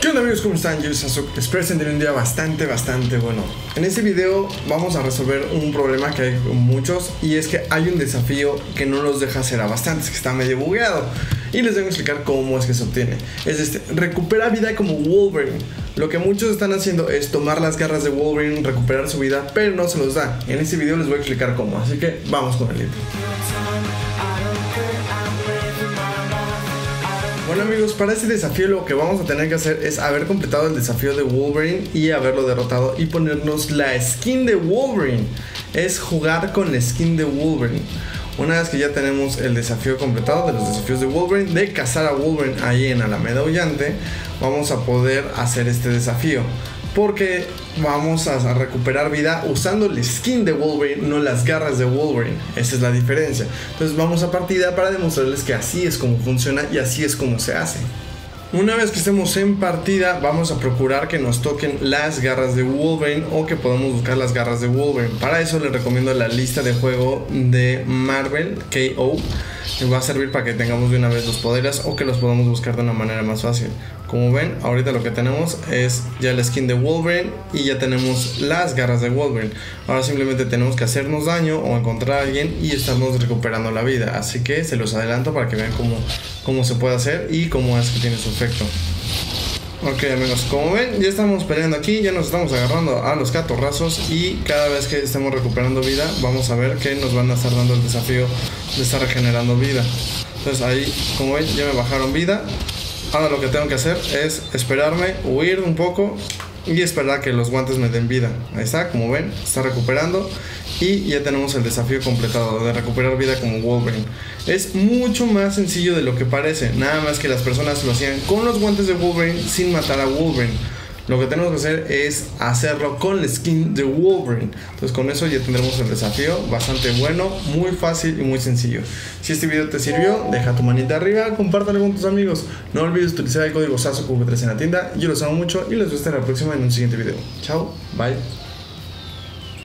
¿Qué onda amigos? ¿Cómo están? Yo soy Sasuke. Espero teniendo un día bastante, bastante bueno. En este video vamos a resolver un problema que hay con muchos y es que hay un desafío que no los deja hacer a bastantes, que está medio bugueado. Y les voy a explicar cómo es que se obtiene. Es este, recupera vida como Wolverine. Lo que muchos están haciendo es tomar las garras de Wolverine, recuperar su vida, pero no se los da. En este video les voy a explicar cómo, así que vamos con el intro. Bueno amigos, para este desafío lo que vamos a tener que hacer es haber completado el desafío de Wolverine y haberlo derrotado y ponernos la skin de Wolverine. Es jugar con la skin de Wolverine. Una vez que ya tenemos el desafío completado de los desafíos de Wolverine, de cazar a Wolverine ahí en Alameda Hollante, vamos a poder hacer este desafío porque vamos a recuperar vida usando el skin de Wolverine, no las garras de Wolverine. Esa es la diferencia. Entonces vamos a partida para demostrarles que así es como funciona y así es como se hace. Una vez que estemos en partida, vamos a procurar que nos toquen las garras de Wolverine o que podamos buscar las garras de Wolverine. Para eso les recomiendo la lista de juego de Marvel KO. Que va a servir para que tengamos de una vez los poderes o que los podamos buscar de una manera más fácil. Como ven, ahorita lo que tenemos es ya la skin de Wolverine y ya tenemos las garras de Wolverine. Ahora simplemente tenemos que hacernos daño o encontrar a alguien y estarnos recuperando la vida. Así que se los adelanto para que vean cómo, cómo se puede hacer y cómo es que tiene su efecto. Ok amigos, como ven ya estamos peleando aquí, ya nos estamos agarrando a los catorrazos y cada vez que estemos recuperando vida vamos a ver que nos van a estar dando el desafío de estar regenerando vida. Entonces ahí, como ven, ya me bajaron vida Ahora lo que tengo que hacer es esperarme, huir un poco y esperar que los guantes me den vida. Ahí está, como ven, está recuperando y ya tenemos el desafío completado de recuperar vida como Wolverine. Es mucho más sencillo de lo que parece, nada más que las personas lo hacían con los guantes de Wolverine sin matar a Wolverine. Lo que tenemos que hacer es hacerlo con la skin de Wolverine. Entonces con eso ya tendremos el desafío bastante bueno, muy fácil y muy sencillo. Si este video te sirvió, deja tu manita arriba, compártelo con tus amigos. No olvides utilizar el código SASOCUB3 en la tienda. Yo los amo mucho y les veo hasta la próxima en un siguiente video. Chao, bye.